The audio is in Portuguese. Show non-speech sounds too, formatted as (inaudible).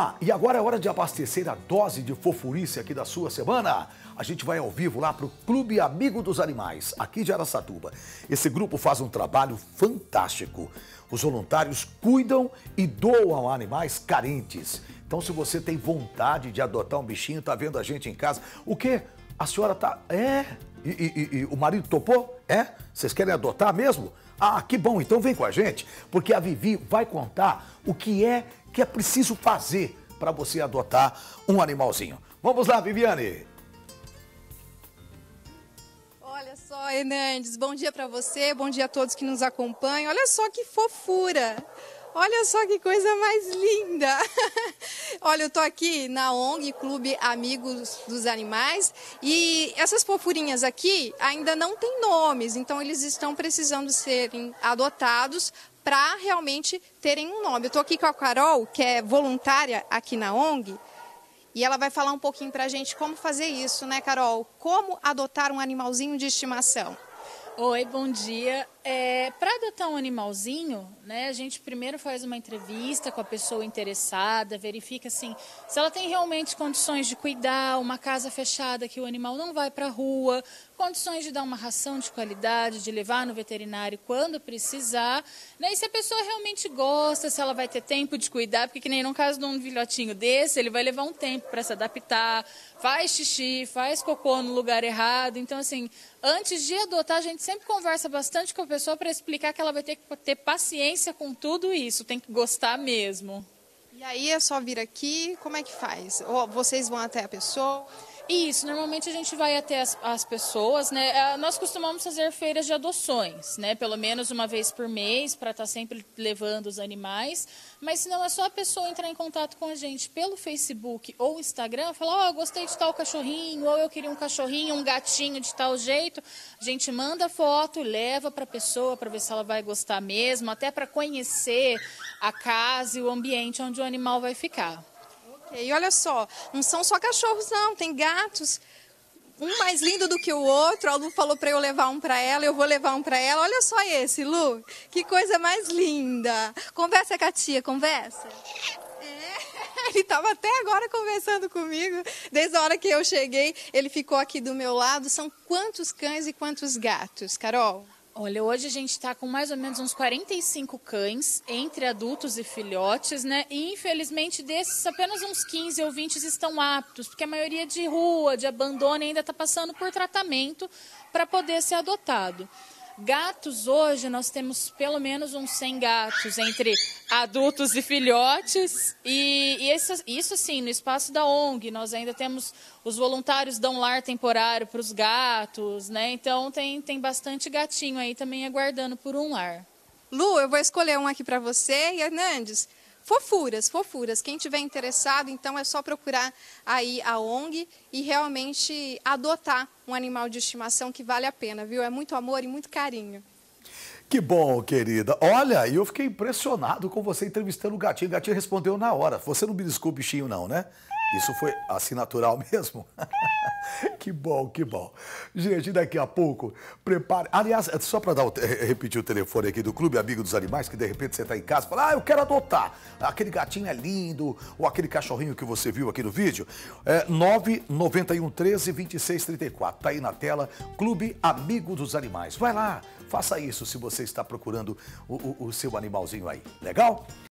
Ah, e agora é hora de abastecer a dose de fofurice aqui da sua semana. A gente vai ao vivo lá para o Clube Amigo dos Animais, aqui de Araçatuba. Esse grupo faz um trabalho fantástico. Os voluntários cuidam e doam animais carentes. Então, se você tem vontade de adotar um bichinho, tá vendo a gente em casa, o quê? A senhora tá. É? E, e, e o marido topou? É? Vocês querem adotar mesmo? Ah, que bom, então vem com a gente, porque a Vivi vai contar o que é que é preciso fazer para você adotar um animalzinho. Vamos lá, Viviane. Olha só, Hernandes, bom dia para você, bom dia a todos que nos acompanham. Olha só que fofura. Olha só que coisa mais linda! (laughs) Olha, eu tô aqui na ONG Clube Amigos dos Animais e essas fofurinhas aqui ainda não têm nomes, então eles estão precisando serem adotados para realmente terem um nome. Eu estou aqui com a Carol, que é voluntária aqui na ONG, e ela vai falar um pouquinho para a gente como fazer isso, né, Carol? Como adotar um animalzinho de estimação. Oi, bom dia. É, Para adotar um animalzinho, né, a gente primeiro faz uma entrevista com a pessoa interessada, verifica assim, se ela tem realmente condições de cuidar, uma casa fechada que o animal não vai para a rua, condições de dar uma ração de qualidade, de levar no veterinário quando precisar, né, e se a pessoa realmente gosta, se ela vai ter tempo de cuidar, porque que nem no caso de um filhotinho desse, ele vai levar um tempo para se adaptar, faz xixi, faz cocô no lugar errado, então assim, antes de adotar a gente sempre conversa bastante com a pessoa pessoa para explicar que ela vai ter que ter paciência com tudo isso, tem que gostar mesmo. E aí é só vir aqui, como é que faz? Ou vocês vão até a pessoa? Isso, normalmente a gente vai até as, as, pessoas, né? É, nós costumamos fazer feiras de adoções, né? Pelo menos uma vez por mês, para estar tá sempre levando os animais. Mas se não é só a pessoa entrar em contato com a gente pelo Facebook ou Instagram, falar, ó, oh, gostei de tal cachorrinho, ou eu queria um cachorrinho, um gatinho de tal jeito. A gente manda foto, leva para a pessoa para ver se ela vai gostar mesmo, até para conhecer a casa e o ambiente onde o animal vai ficar. E olha só, não são só cachorros, não, tem gatos. Um mais lindo do que o outro. A Lu falou para eu levar um para ela, eu vou levar um para ela. Olha só esse, Lu. Que coisa mais linda. Conversa com a tia, conversa. É, (laughs) ele estava até agora conversando comigo. Desde a hora que eu cheguei, ele ficou aqui do meu lado. São quantos cães e quantos gatos, Carol? Olha, hoje a gente está com mais ou menos uns 45 cães, entre adultos e filhotes, né? E infelizmente desses, apenas uns 15 ou 20 estão aptos, porque a maioria de rua, de abandono, ainda está passando por tratamento para poder ser adotado. Gatos hoje nós temos pelo menos uns 100 gatos entre adultos e filhotes e, e isso, isso sim no espaço da ONG nós ainda temos os voluntários dão lar temporário para os gatos, né? Então tem tem bastante gatinho aí também aguardando por um lar. Lu, eu vou escolher um aqui para você e Hernandes. Fofuras, fofuras. Quem tiver interessado, então é só procurar aí a ONG e realmente adotar um animal de estimação que vale a pena, viu? É muito amor e muito carinho. Que bom, querida. Olha, eu fiquei impressionado com você entrevistando o gatinho. O gatinho respondeu na hora. Você não beliscou o bichinho, não, né? Isso foi assim natural (laughs) mesmo? que bom, que bom. Gente, daqui a pouco, prepare. Aliás, é só para repetir o telefone aqui do Clube Amigo dos Animais, que de repente você está em casa e fala, ah, eu quero adotar. Aquele gatinho é lindo, ou aquele cachorrinho que você viu aqui no vídeo. É 991 13 26 34. Tá aí na tela, Clube Amigo dos Animais. Vai lá, faça isso se você está procurando o, o, o seu animalzinho aí. Legal?